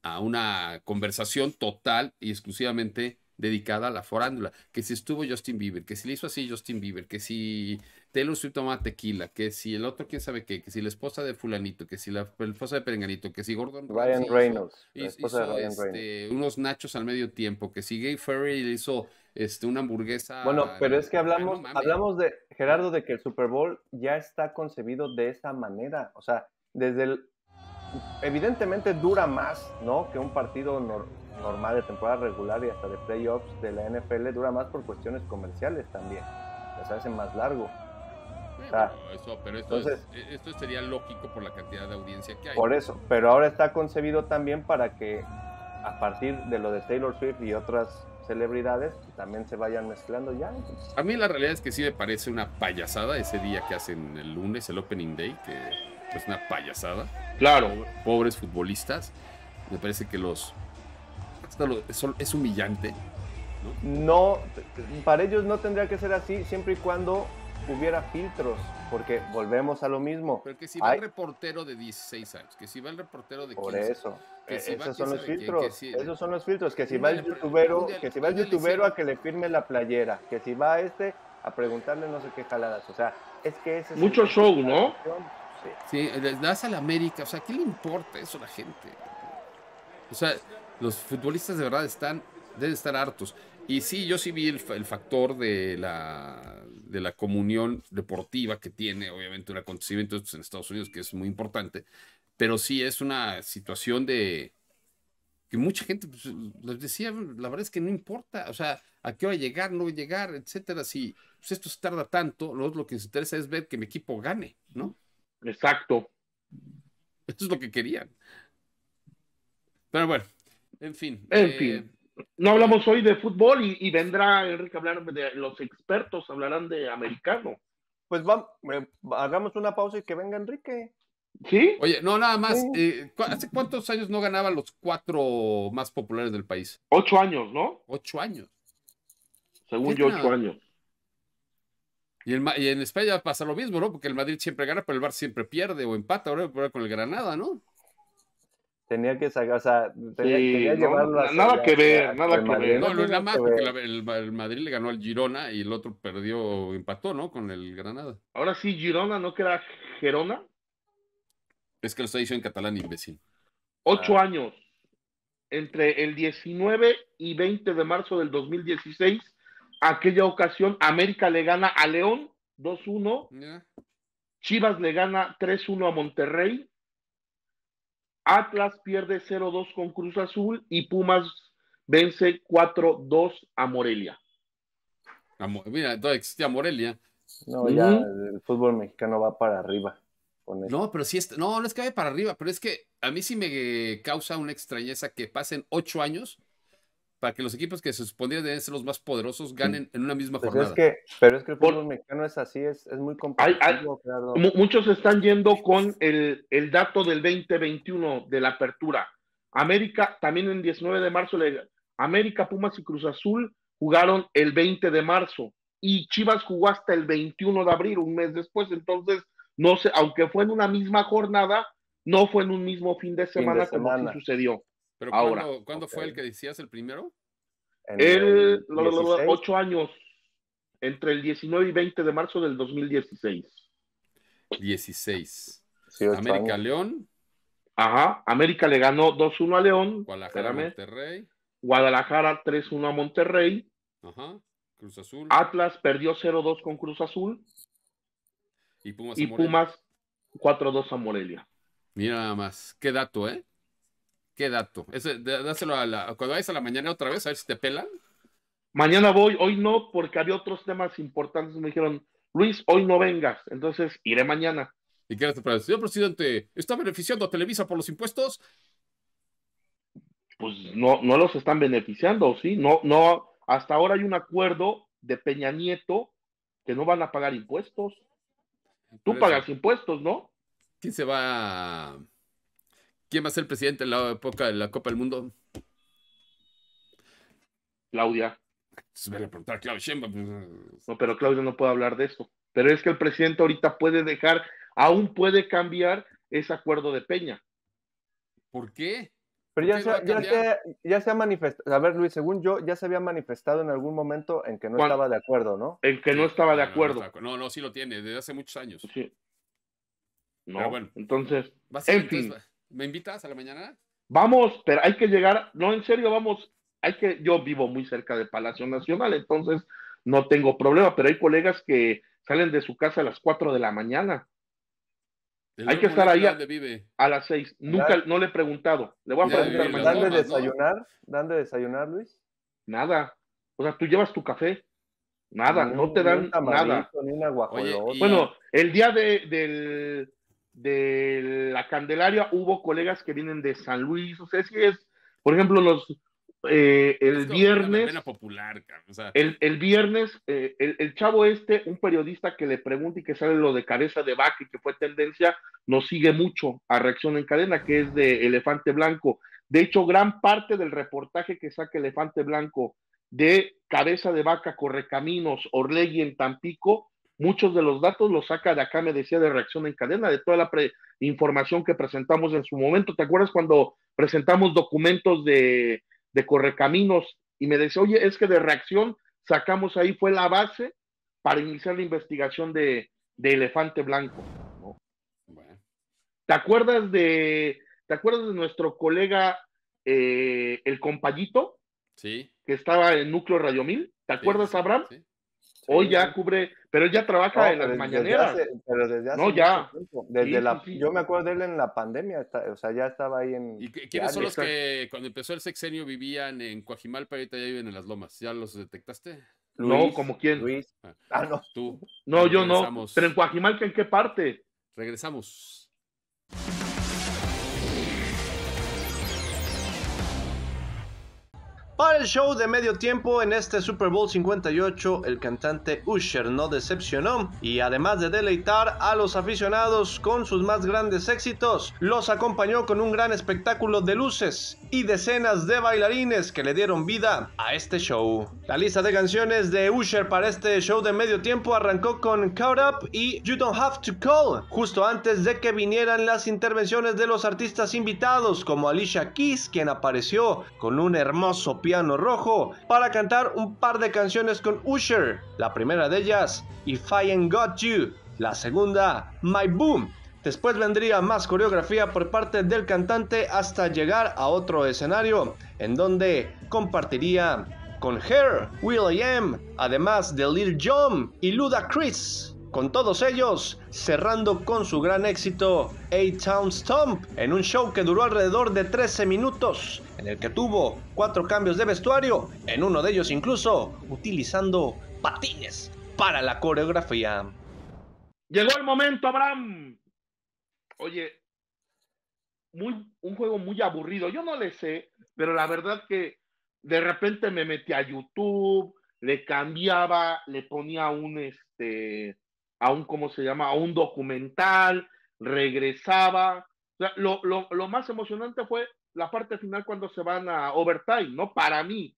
a una conversación total y exclusivamente dedicada a la forándula. Que si estuvo Justin Bieber, que si le hizo así Justin Bieber, que si Taylor Swift tomaba tequila, que si el otro quién sabe qué, que si la esposa de fulanito, que si la, esposa de Perenganito, que si Gordon Ryan hizo- Reynolds. La hizo, de Ryan Reynolds. este, unos nachos al medio tiempo, que si Gay Ferry hizo este, una hamburguesa. Bueno, pero es que Ah, no hablamos, hablamos de, Gerardo, de que el Super Bowl ya está concebido de esa manera. O sea, desde el. Evidentemente dura más, ¿no? Que un partido nor- normal de temporada regular y hasta de playoffs de la NFL dura más por cuestiones comerciales también. Se hace más largo. Sí, Ah, bueno, eso, pero esto, es- entonces- eh, esto sería lógico por la cantidad de audiencia que hay. Por eso. Pero ahora está concebido también para que a partir de lo de Taylor Swift y otras celebridades también se vayan mezclando ya. A mí la realidad es que sí me parece una payasada ese día que hacen el lunes, el Opening Day, que es una payasada. Claro. Pobre- Pobres futbolistas. Me parece que los... hasta lo- es, humillante. No, para ellos no tendría que ser así siempre y cuando hubiera filtros, porque volvemos a lo mismo. Pero que si va el reportero de 16 años, que si va el reportero de 15 Por eso. que si va Esos son los filtros. que si- Esos son los filtros. Que si va el youtubero, que si va el youtubero a que le firme la playera, que si va este a preguntarle no sé qué jaladas. O sea, es que ese es el- Mucho show, ¿no? Sí, das a la América, o sea, ¿qué le importa eso a la gente? O sea, los futbolistas de verdad están, deben estar hartos. Y sí, yo sí vi el, fa- el factor de la, de la comunión deportiva que tiene, obviamente, un acontecimiento en Estados Unidos, que es muy importante, pero sí es una situación de que mucha gente pues, les decía, la verdad es que no importa, o sea, a qué hora llegar, no llegar, etcétera. Si pues, esto se tarda tanto, lo, lo que nos interesa es ver que mi equipo gane, ¿no? Exacto. Eso es lo que querían. Pero bueno, en fin. En eh, fin. No hablamos hoy de fútbol y, y vendrá Enrique a hablar de los expertos, hablarán de americano. Pues vamos, hagamos una pausa y que venga Enrique. ¿Sí? Oye, no, nada más. Sí. eh, ¿cu- ¿Hace cuántos años no ganaban los cuatro más populares del país? Ocho años, ¿no? Ocho años. Según ¿Qué yo, ocho años. Y, el y en España pasa lo mismo, ¿no? Porque el Madrid siempre gana, pero el Bar siempre pierde o empata, ahora con el Granada, ¿no? Tenía que sacar, o sea, tenía, Sí, no, llevarlo hacia nada allá, que ver, nada que Madrid. ver. No, no es nada más, que porque la- el, el Madrid le ganó al Girona y el otro perdió, empató, ¿no? Con el Granada. Ahora sí, Girona, ¿no que era Gerona? Es que lo está diciendo en catalán, imbécil. Ocho Ah. años. Entre el 19 y 20 de marzo del 2016, aquella ocasión, América le gana a León 2-1, Ya. Chivas le gana 3-1 a Monterrey, Atlas pierde 0-2 con Cruz Azul y Pumas vence 4-2 a Morelia. Mira, todavía existía Morelia. No, ya el fútbol mexicano va para arriba. no, pero sí, es, no, no es que vaya para arriba, pero es que a mí sí me causa una extrañeza que pasen ocho años para que los equipos que se supondrían deben ser los más poderosos ganen en una misma pues jornada. Es que, pero es que el fútbol mexicano es así, es, es muy complicado. Muchos están yendo con el, el, dato del 2021 de la apertura. América, también el 19 de marzo, América, Pumas y Cruz Azul jugaron el 20 de marzo y Chivas jugó hasta el 21 de abril, un mes después. Entonces, no sé, aunque fue en una misma jornada, no fue en un mismo fin de semana, como sí sucedió. Pero Ahora, ¿cuándo, fue el que decías el primero? El, ocho años, entre el 19 y 20 de marzo del 2016. 16. América León. Ajá, América le ganó 2-1 a León. Guadalajara Monterrey. Guadalajara 3-1 a Monterrey. Ajá. Cruz Azul. Atlas perdió 0-2 con Cruz Azul. Y Pumas, y Pumas 4-2 a Morelia. Mira nada más, qué dato, ¿eh? ¿Qué dato? Ese, dáselo a la, cuando vayas a la mañana otra vez, a ver si te pelan. Mañana voy, hoy no, porque había otros temas importantes. Me dijeron, Luis, hoy no vengas. Entonces iré mañana. ¿Y qué te parece? Señor presidente, ¿está beneficiando a Televisa por los impuestos? Pues no, no los están beneficiando, ¿sí? No, no, hasta ahora hay un acuerdo de Peña Nieto que no van a pagar impuestos. Tú pagas impuestos, ¿no? ¿Quién se va a ¿Quién va a ser el presidente en la época de la Copa del Mundo? Claudia. Se a preguntar a Claudia No, pero Claudia no puede hablar de eso. Pero es que el presidente ahorita puede dejar, aún puede cambiar ese acuerdo de Peña. ¿Por qué? Pero ya, se, ya, se, ha manifestado, a ver Luis, según yo, ya se había manifestado en algún momento en que no estaba de acuerdo, ¿no? En que no estaba de acuerdo. No, no, sí lo tiene, desde hace muchos años. Sí. No, bueno. Entonces, en fin. ¿Me invitas a la mañana? Vamos, pero hay que llegar, no, en serio, vamos, hay que, yo vivo muy cerca de Palacio Nacional, entonces no tengo problema, pero hay colegas que salen de su casa a las 4 de la mañana. Hay que estar ahí a, las 6. Nunca, no le he preguntado. Le voy a preguntar mañana. ¿Dan de desayunar? ¿Dan de desayunar, Luis? Nada. O sea, tú llevas tu café. Nada, no, te dan nada. bueno, el día de, del, de la Candelaria hubo colegas que vienen de San Luis, o sea, si es, por ejemplo, los eh, el, viernes, popular, el, viernes, eh, el, chavo este, un periodista que le pregunta y que sale lo de cabeza de vaca y que fue tendencia, nos sigue mucho a reacción en cadena, que es de Elefante Blanco. De hecho, gran parte del reportaje que saca Elefante Blanco de cabeza de vaca, Correcaminos, Orlegui en Tampico, Muchos de los datos los saca de acá, me decía, de reacción en cadena, de toda la información que presentamos en su momento. ¿Te acuerdas cuando presentamos documentos de, correcaminos y me decía, oye, es que de reacción sacamos ahí, fue la base para iniciar la investigación de, Elefante Blanco. ¿Te acuerdas de, ¿te acuerdas de nuestro colega, eh, el compayito? Sí. Que estaba en Núcleo Radio Mil. ¿Te acuerdas, Abraham? Sí. Hoy ya cubre, pero él ya trabaja en las mañaneras. pero desde hace no, ya. Desde la, Yo me acuerdo de él en la pandemia, o sea, ya estaba ahí en. ¿Y quiénes son los que cuando empezó el sexenio vivían en Coajimalpa y ahorita ya viven en las lomas? ¿Ya los detectaste? no, ¿como quién? Luis. Ah, ah no. Tú. No, yo no. Pero en Coajimalpa, ¿en qué parte? Regresamos. Para el show de medio tiempo en este Super Bowl 58, el cantante Usher no decepcionó y además de deleitar a los aficionados con sus más grandes éxitos, los acompañó con un gran espectáculo de luces y decenas de bailarines que le dieron vida a este show. La lista de canciones de Usher para este show de medio tiempo arrancó con Caught Up y You Don't Have to Call, justo antes de que vinieran las intervenciones de los artistas invitados como Alicia Keys, quien apareció con un hermoso rojo para cantar un par de canciones con Usher. La primera de ellas, If I Ain't Got You. La segunda, My Boom. Después vendría más coreografía por parte del cantante hasta llegar a otro escenario en donde compartiría con Her, Will I Am, además de Lil Jon y Luda Chris. Con todos ellos, cerrando con su gran éxito A-Town Stomp, en un show que duró alrededor de 13 minutos, en el que tuvo cuatro cambios de vestuario, en uno de ellos incluso utilizando patines para la coreografía. Llegó el momento, Abraham. Oye, muy, un juego muy aburrido. Yo no le sé, pero la verdad que de repente me metí a YouTube, le cambiaba, le ponía un, este, a un, ¿cómo se llama? A un documental, regresaba. lo, lo, lo más emocionante fue la parte final cuando se van a overtime, ¿no? Para mí,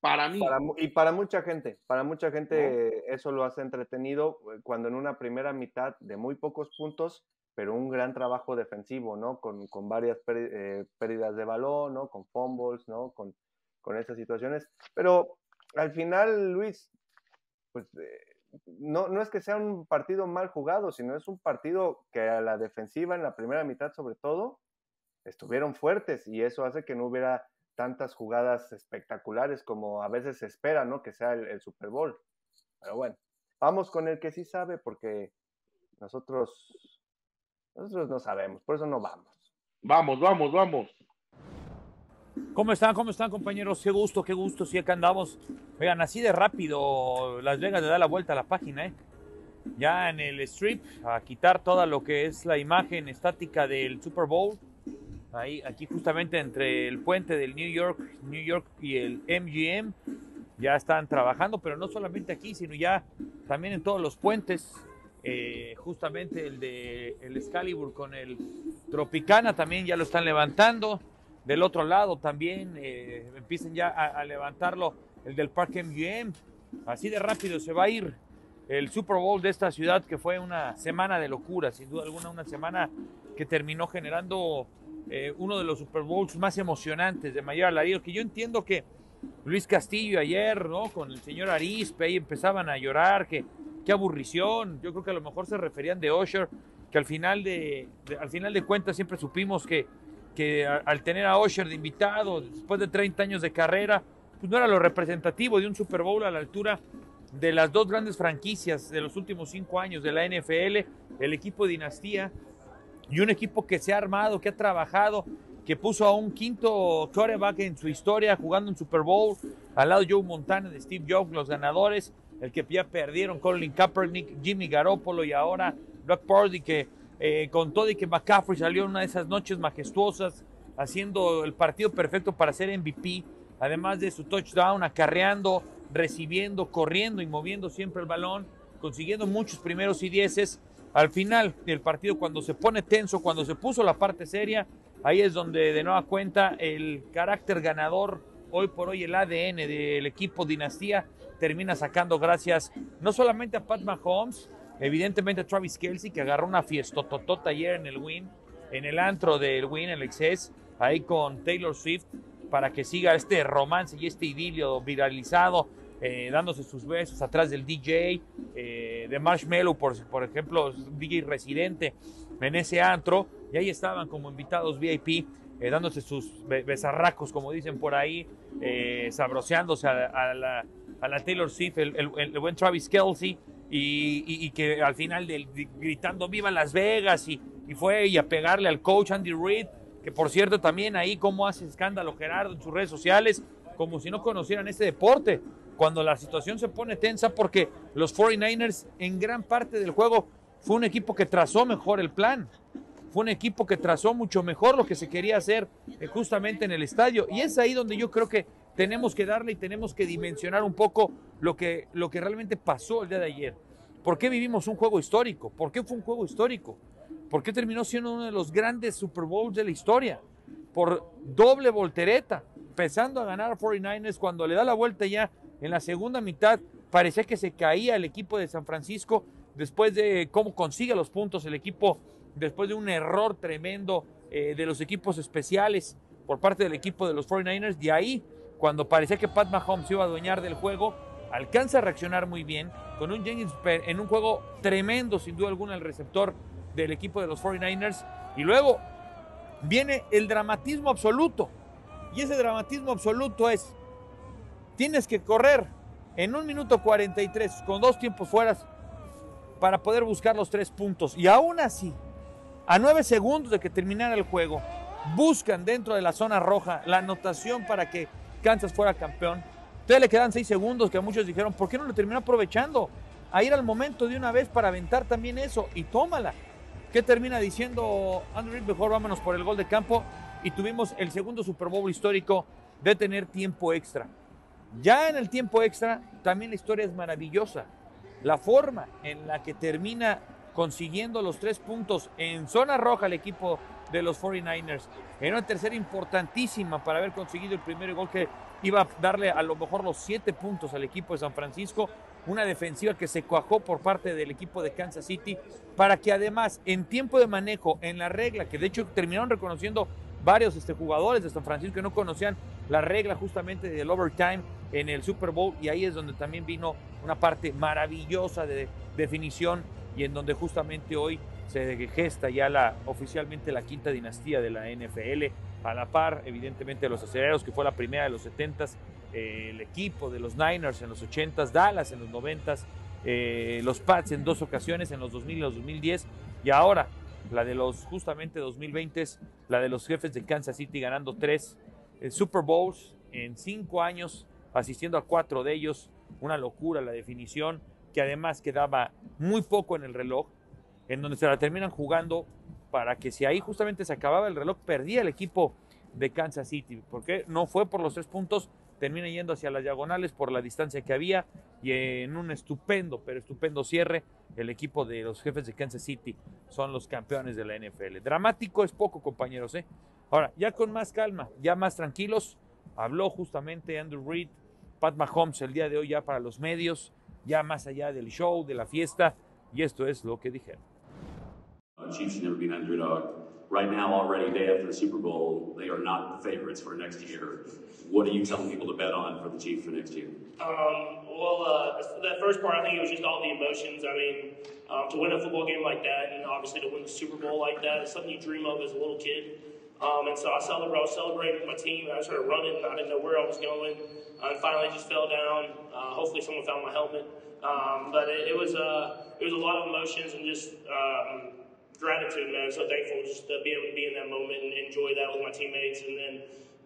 para mí. y para mucha gente, para mucha gente eso lo hace entretenido eh, cuando en una primera mitad de muy pocos puntos, pero un gran trabajo defensivo, ¿no? Con, con varias eh, pérdidas de balón, ¿no? Con fumbles, ¿no? Con, con esas situaciones. Pero al final, Luis, pues eh, no, no es que sea un partido mal jugado, sino es un partido que a la defensiva en la primera mitad sobre todo estuvieron fuertes y eso hace que no hubiera tantas jugadas espectaculares como a veces se espera, ¿no? Que sea el, Super Bowl. Pero bueno, vamos con el que sí sabe porque nosotros, nosotros no sabemos, por eso no vamos. Vamos, vamos, vamos. ¿Cómo están? ¿Cómo están, compañeros? Qué gusto, qué gusto, sí, acá andamos. Vean, así de rápido Las Vegas le da la vuelta a la página, ¿eh? Ya en el strip, a quitar toda lo que es la imagen estática del Super Bowl ahí, aquí justamente entre el puente del New York, New York y el MGM, ya están trabajando, pero no solamente aquí, sino ya también en todos los puentes, eh, justamente el de el Excalibur con el Tropicana también ya lo están levantando, del otro lado también eh, empiezan ya a, levantarlo el del Parque MGM, así de rápido se va a ir el Super Bowl de esta ciudad que fue una semana de locura, sin duda alguna una semana que terminó generando eh, uno de los Super Bowls más emocionantes de mayor alarido, que yo entiendo que Luis Castillo ayer, ¿no? Con el señor Arispe, ahí empezaban a llorar, que qué aburrición. Yo creo que a lo mejor se referían de Osher, que al final de, al final de cuentas siempre supimos que, que al tener a Osher de invitado, después de 30 años de carrera, pues no era lo representativo de un Super Bowl a la altura de las dos grandes franquicias de los últimos cinco años de la NFL, el equipo Dinastía y un equipo que se ha armado, que ha trabajado, que puso a un quinto quarterback en su historia jugando en Super Bowl, al lado de Joe Montana, de Steve Jobs, los ganadores, el que ya perdieron Colin Kaepernick, Jimmy Garoppolo y ahora Brock Purdy, que eh, con todo y que McCaffrey salió una de esas noches majestuosas, haciendo el partido perfecto para ser MVP, además de su touchdown, acarreando, recibiendo, corriendo y moviendo siempre el balón, consiguiendo muchos primeros y dieces. Al final del partido, cuando se pone tenso, cuando se puso la parte seria, ahí es donde de nueva cuenta el carácter ganador, hoy por hoy el ADN del equipo Dinastía, termina sacando gracias no solamente a Pat Mahomes, evidentemente Travis Kelsey, que agarró una fiesta totota ayer en el Win, en el antro del Win, el Excess, ahí con Taylor Swift, para que siga este romance y este idilio viralizado eh, dándose sus besos atrás del DJ, eh, de Marshmello, por, por ejemplo, DJ residente en ese antro, y ahí estaban como invitados VIP, eh, dándose sus besarracos, como dicen por ahí, sabroseándose a, la, a, la, Taylor Swift, el, buen Travis Kelsey, y, que al final del, gritando viva Las Vegas, y, fue a pegarle al coach Andy Reid, que por cierto también ahí como hace escándalo Gerardo en sus redes sociales, como si no conocieran este deporte cuando la situación se pone tensa porque los 49ers en gran parte del juego fue un equipo que trazó mejor el plan. Fue un equipo que trazó mucho mejor lo que se quería hacer eh, justamente en el estadio. Y es ahí donde yo creo que tenemos que darle y tenemos que dimensionar un poco lo que, lo que realmente pasó el día de ayer. ¿Por qué vivimos un juego histórico? ¿Por qué fue un juego histórico? ¿Por qué terminó siendo uno de los grandes Super Bowls de la historia? Por doble voltereta, empezando a ganar a 49ers cuando le da la vuelta ya en la segunda mitad parecía que se caía el equipo de San Francisco después de cómo consigue los puntos el equipo, después de un error tremendo eh, de los equipos especiales por parte del equipo de los 49ers. De ahí, cuando parecía que Pat Mahomes iba a adueñar del juego, alcanza a reaccionar muy bien con un Jennings en un juego tremendo, sin duda alguna, el receptor del equipo de los 49ers. Y luego viene el dramatismo absoluto. Y ese dramatismo absoluto es Tienes que correr en un minuto 43 con dos tiempos fuera para poder buscar los tres puntos. Y aún así, a nueve segundos de que terminara el juego, buscan dentro de la zona roja la anotación para que Kansas fuera campeón. Entonces le quedan seis segundos que muchos dijeron, ¿por qué no lo terminó aprovechando? A ir al momento de una vez para aventar también eso y tómala. ¿Qué termina diciendo Andrew Reid? Mejor vámonos por el gol de campo y tuvimos el segundo Super Bowl histórico de tener tiempo extra. Ya en el tiempo extra también la historia es maravillosa. La forma en la que termina consiguiendo los tres puntos en zona roja el equipo de los 49ers. En una tercera importantísima para haber conseguido el primer gol que iba a darle a lo mejor los siete puntos al equipo de San Francisco. Una defensiva que se cuajó por parte del equipo de Kansas City para que además en tiempo de manejo, en la regla, que de hecho terminaron reconociendo varios este, jugadores de San Francisco que no conocían la regla justamente del overtime en el Super Bowl y ahí es donde también vino una parte maravillosa de definición y en donde justamente hoy se gesta ya la, oficialmente la quinta dinastía de la NFL, a la par evidentemente de los aceleros, que fue la primera de los 70s, eh, el equipo de los Niners en los 80s, Dallas en los 90s, eh, los Pats en dos ocasiones, en los 2000 y los 2010, y ahora la de los justamente 2020, la de los jefes de Kansas City ganando tres eh, Super Bowls en cinco años, asistiendo a cuatro de ellos, una locura la definición, que además quedaba muy poco en el reloj, en donde se la terminan jugando para que si ahí justamente se acababa el reloj, perdía el equipo de Kansas City, porque no fue por los tres puntos, termina yendo hacia las diagonales por la distancia que había y en un estupendo, pero estupendo cierre, el equipo de los jefes de Kansas City son los campeones de la NFL. Dramático es poco, compañeros, ¿eh? Ahora, ya con más calma, ya más tranquilos, habló justamente Andrew Reid, Pat Mahomes el día de hoy ya para los medios, ya más allá del show, de la fiesta, y esto es lo que dijeron. Chiefs never been underdog. Right now, already day after the Super Bowl, they are not the favorites for next year. What are you telling people to bet on for the Chiefs for next year? Um, well, uh, that first part, I think it was just all the emotions. I mean, um, to win a football game like that, and obviously to win the Super Bowl like that, is something you dream of as a little kid. Um, and so I celebrated, I was celebrating with my team. I started running. I didn't know where I was going. Uh, and finally, just fell down. Uh, hopefully, someone found my helmet. Um, but it, it was uh, it was a lot of emotions and just um, gratitude, man. So thankful just to be able to be in that moment and enjoy that with my teammates. And then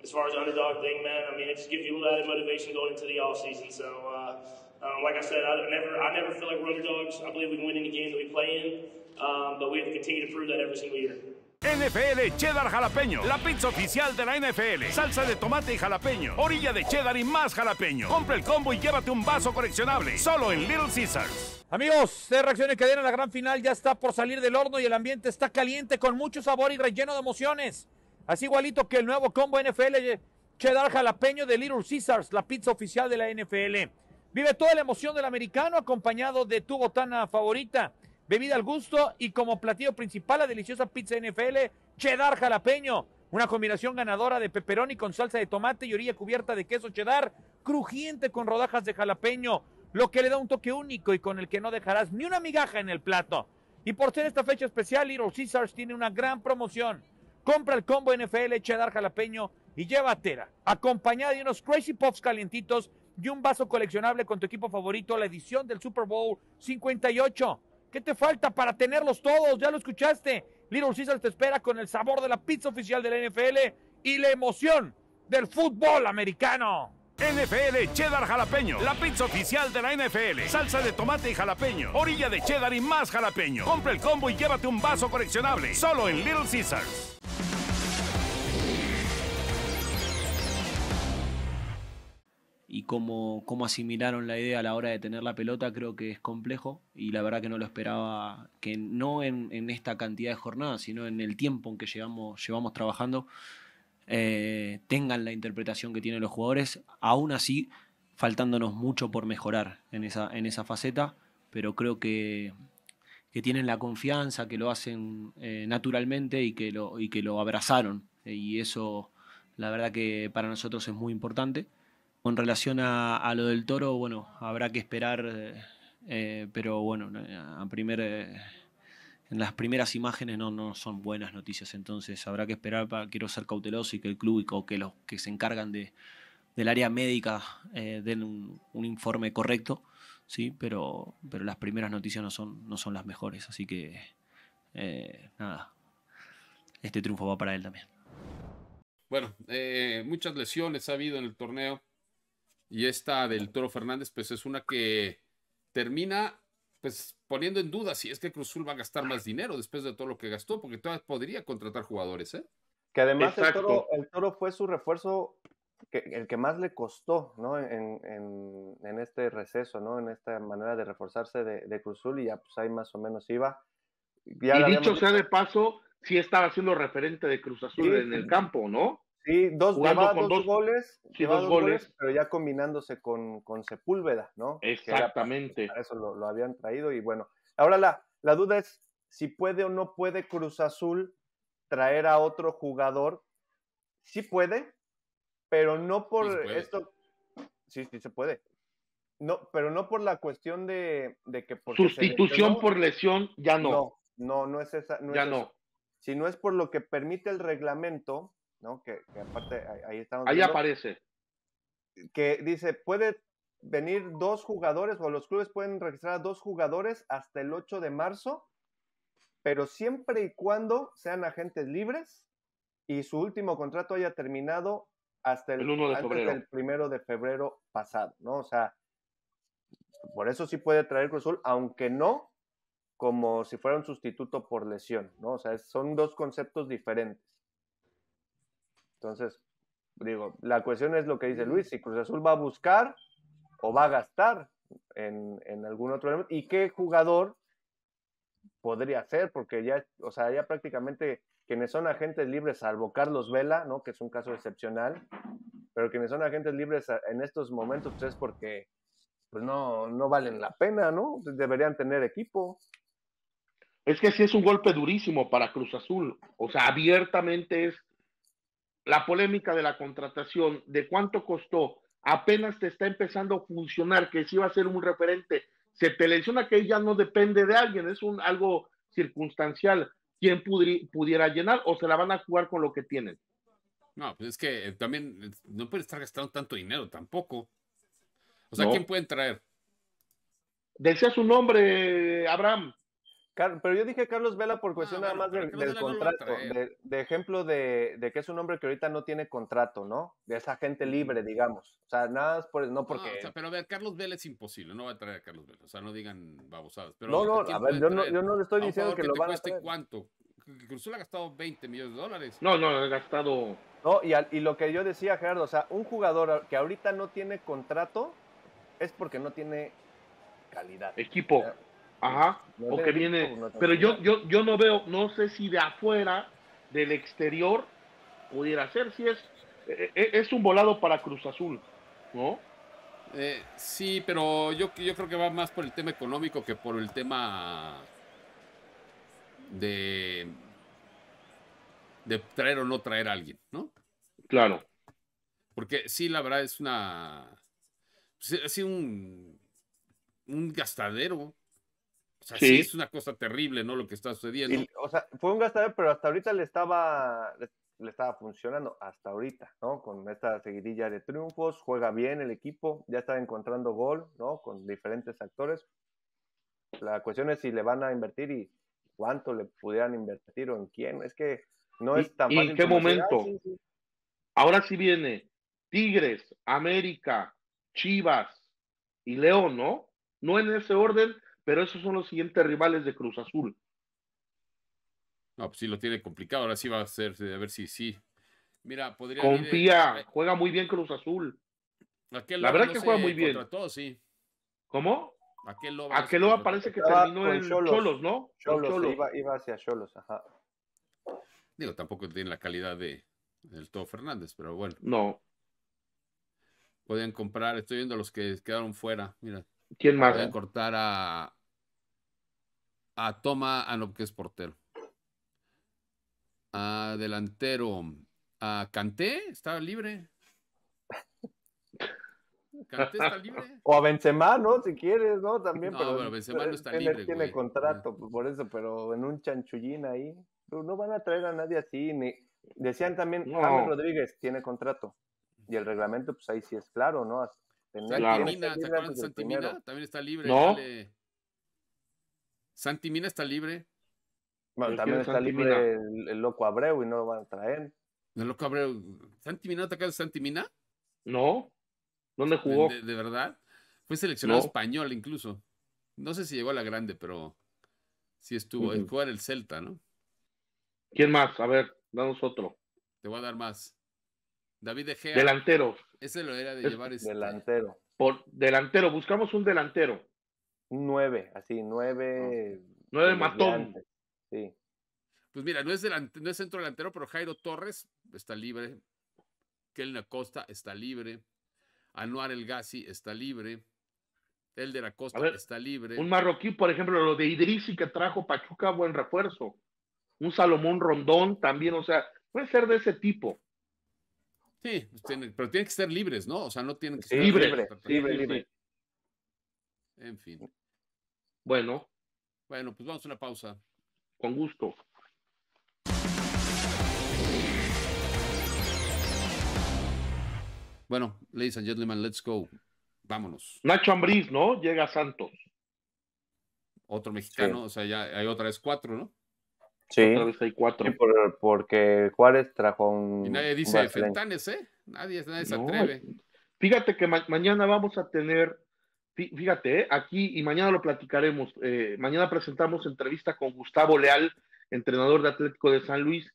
as far as the underdog thing, man, I mean, it just gives you a lot of motivation going into the off season. So, uh, um, like I said, I never, I never feel like we're underdogs. I believe we can win any game that we play in, um, but we have to continue to prove that every single year. NFL Cheddar Jalapeño, la pizza oficial de la NFL. Salsa de tomate y jalapeño, orilla de cheddar y más jalapeño. Compra el combo y llévate un vaso coleccionable, solo en Little Caesars. Amigos de Reacción y Cadena, la gran final ya está por salir del horno y el ambiente está caliente con mucho sabor y relleno de emociones. Así igualito que el nuevo combo NFL Cheddar Jalapeño de Little Caesars, la pizza oficial de la NFL. Vive toda la emoción del americano acompañado de tu botana favorita bebida al gusto y como platillo principal la deliciosa pizza NFL cheddar jalapeño. Una combinación ganadora de pepperoni con salsa de tomate y orilla cubierta de queso cheddar, crujiente con rodajas de jalapeño, lo que le da un toque único y con el que no dejarás ni una migaja en el plato. Y por ser esta fecha especial, Little Caesars tiene una gran promoción. Compra el combo NFL cheddar jalapeño y llévatela, acompañada de unos Crazy Puffs calientitos y un vaso coleccionable con tu equipo favorito, la edición del Super Bowl 58. ¿Qué te falta para tenerlos todos? Ya lo escuchaste. Little Caesars te espera con el sabor de la pizza oficial de la NFL y la emoción del fútbol americano. NFL Cheddar Jalapeño, la pizza oficial de la NFL. Salsa de tomate y jalapeño, orilla de cheddar y más jalapeño. Compra el combo y llévate un vaso coleccionable, solo en Little Caesars. y cómo, cómo asimilaron la idea a la hora de tener la pelota creo que es complejo y la verdad que no lo esperaba, que no en, en esta cantidad de jornadas, sino en el tiempo en que llevamos, llevamos trabajando, eh, tengan la interpretación que tienen los jugadores, aún así faltándonos mucho por mejorar en esa, en esa faceta, pero creo que, que tienen la confianza, que lo hacen eh, naturalmente y que, lo, y que lo abrazaron. y eso la verdad que para nosotros es muy importante. Con relación a, lo del toro, bueno, habrá que esperar, eh, eh, pero bueno, a primer, eh, en las primeras imágenes no, no son buenas noticias, entonces habrá que esperar, para, quiero ser cauteloso y que el club y que los que se encargan de, del área médica den un, informe correcto sí, pero, pero las primeras noticias no son, no son las mejores, así que eh, nada, este triunfo va para él también. Bueno, eh, muchas lesiones ha habido en el torneo y esta del Toro Fernández pues es una que termina pues poniendo en duda si es que Cruzul va a gastar más dinero después de todo lo que gastó, porque todavía podría contratar jugadores, ¿eh? Que además el toro, el toro, fue su refuerzo, que, el que más le costó, ¿no? En, en, en, este receso, ¿no? En esta manera de reforzarse de, de Cruzul y ya pues ahí más o menos iba. Ya y dicho sea de paso, sí estaba siendo referente de Cruz Azul sí, en el campo, ¿no? Sí, dos, goles, sí, dos, goles, goles, pero ya combinándose con, con Sepúlveda, ¿no? Exactamente. Para eso lo, lo, habían traído y bueno. Ahora la, la duda es si puede o no puede Cruz Azul traer a otro jugador. Sí puede, pero no por sí esto. Sí, sí se puede. No, pero no por la cuestión de, de que sustitución por lesión ya no. No, no, no es esa. No ya es no. Eso. Si no es por lo que permite el reglamento, ¿no? Que, que aparte ahí estamos. Ahí aparece. Que dice, puede venir dos jugadores o los clubes pueden registrar a dos jugadores hasta el 8 de marzo, pero siempre y cuando sean agentes libres y su último contrato haya terminado hasta el, el 1 de antes febrero. del primero de febrero pasado, ¿no? O sea, por eso sí puede traer Cruz Azul, aunque no como si fuera un sustituto por lesión, ¿no? O sea, son dos conceptos diferentes. Entonces, digo, la cuestión es lo que dice Luis, si Cruz Azul va a buscar o va a gastar en, en algún otro elemento, y qué jugador podría ser, porque ya, o sea, ya prácticamente quienes son agentes libres, salvo Carlos Vela, ¿no? Que es un caso excepcional, pero quienes son agentes libres en estos momentos, pues es porque pues no, no valen la pena, ¿no? Deberían tener equipo. Es que sí es un golpe durísimo para Cruz Azul. O sea, abiertamente es la polémica de la contratación, de cuánto costó, apenas te está empezando a funcionar, que sí va a ser un referente, se te lesiona que ya no depende de alguien, es un algo circunstancial, quién pudri, pudiera llenar o se la van a jugar con lo que tienen. No, pues es que también no puede estar gastando tanto dinero tampoco. O sea, no. ¿quién pueden traer? Decía su nombre, Abraham. Pero yo dije Carlos Vela por cuestión ah, nada bueno, más del, del contrato, de, de, ejemplo de, de, que es un hombre que ahorita no tiene contrato, ¿no? De esa gente libre, digamos. O sea, nada más por, no porque... No, o sea, pero a ver, Carlos Vela es imposible, no va a traer a Carlos Vela, o sea, no digan babosadas. Pero, no, no, a ver, yo no, yo no, le estoy diciendo que, que lo van a traer. cuánto? Cruzul ha gastado 20 millones de dólares. No, no, ha gastado... No, y, al, y lo que yo decía, Gerardo, o sea, un jugador que ahorita no tiene contrato es porque no tiene calidad. Equipo. O sea, Ajá, no o que viene, pero yo, yo, yo no veo, no sé si de afuera, del exterior, pudiera ser, si es, es un volado para Cruz Azul, ¿no? Eh, sí, pero yo, yo creo que va más por el tema económico que por el tema de, de traer o no traer a alguien, ¿no? Claro. Porque sí, la verdad es una, ha sido un, un gastadero. O sea, sí. sí. es una cosa terrible, ¿no? Lo que está sucediendo. Y, o sea, fue un gastadero, pero hasta ahorita le estaba, le, le, estaba funcionando, hasta ahorita, ¿no? Con esta seguidilla de triunfos, juega bien el equipo, ya está encontrando gol, ¿no? Con diferentes actores. La cuestión es si le van a invertir y cuánto le pudieran invertir o en quién. Es que no es tan ¿Y fácil. ¿En qué momento? Sí, sí. Ahora sí viene Tigres, América, Chivas y León, ¿no? No en ese orden, pero esos son los siguientes rivales de Cruz Azul. No, pues sí lo tiene complicado, ahora sí va a ser, a ver si sí. Mira, podría. Confía, ir, juega muy bien Cruz Azul. Aquel la verdad no que juega muy bien. Todo, sí. ¿Cómo? Aquel Loba, Aquel Loba parece que terminó en Cholos, Cholos ¿no? Cholos, Cholos. Iba, iba, hacia Cholos, ajá. Digo, tampoco tiene la calidad de del Todo Fernández, pero bueno. No. Podían comprar, estoy viendo los que quedaron fuera, mira. ¿Quién más? Podían cortar a a Toma, a no, que es portero. A delantero, a Canté, estaba libre. Canté está libre. O a Benzema, ¿no? Si quieres, ¿no? También, no, pero bueno, Benzema no está tiene, libre, tiene güey. contrato, pues, por eso, pero en un chanchullín ahí, no van a traer a nadie así, ni decían también, No. James Rodríguez tiene contrato, y el reglamento, pues ahí sí es claro, ¿no? Santimina, ¿te acuerdas de Santimina? También está libre. No. dale. Santimina está libre. Bueno, también ¿quién es está libre el, el loco Abreu y no lo van a traer. No lo Abreu. ¿Santimina no te acuerdas de Santimina? No. ¿Dónde jugó? ¿De, de verdad? Fue seleccionado No. español incluso. No sé si llegó a la grande, pero sí estuvo. Él Ujú. jugaba en el Celta, ¿no? ¿Quién más? A ver, danos otro. Te voy a dar más. David De Gea. Delantero. Ese lo era de Es llevar este. Delantero. Por delantero, buscamos un delantero. 9, así, 9. Nueve matón. Sí. Pues mira, no es, delante- no es centro delantero, pero Jairo Torres está libre. Kelly Acosta está libre. Anuar El Gassi está libre. Elder Acosta A ver, está libre. Un marroquí, por ejemplo, lo de Idrisi que trajo Pachuca, buen refuerzo. Un Salomón Rondón también, o sea, puede ser de ese tipo. Sí, pues tiene- pero tienen que ser libres, ¿no? O sea, no tienen que Sí, ser libre, libre, libre, libre. En fin. Bueno, Bueno, pues vamos a una pausa. con gusto. Bueno, ladies and gentlemen, let's go. Vámonos. Nacho Ambriz, ¿no? Llega a Santos. Otro mexicano, o sea, ya hay otra vez cuatro, ¿no? Sí, Otra vez hay cuatro. sí, por- porque Juárez trajo un. Y nadie dice. Fentanes, ¿eh? Nadie, nadie se No, atreve. Fíjate que ma- mañana vamos a tener, fíjate, ¿eh? aquí y mañana lo platicaremos. eh, mañana presentamos entrevista con Gustavo Leal, entrenador de Atlético de San Luis,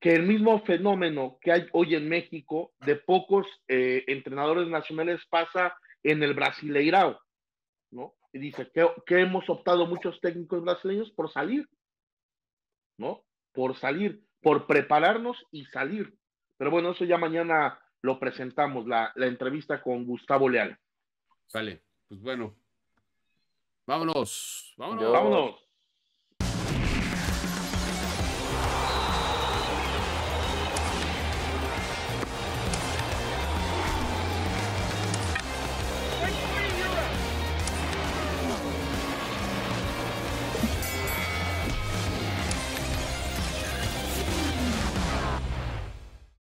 que el mismo fenómeno que hay hoy en México de pocos eh, entrenadores nacionales pasa en el Brasileirao, ¿no? Y dice que, hemos optado muchos técnicos brasileños por salir, ¿no? Por salir, por prepararnos y salir. Pero bueno, eso ya mañana lo presentamos, la entrevista con Gustavo Leal. Sale. Pues bueno. Vámonos. Vámonos. Yo- Vámonos.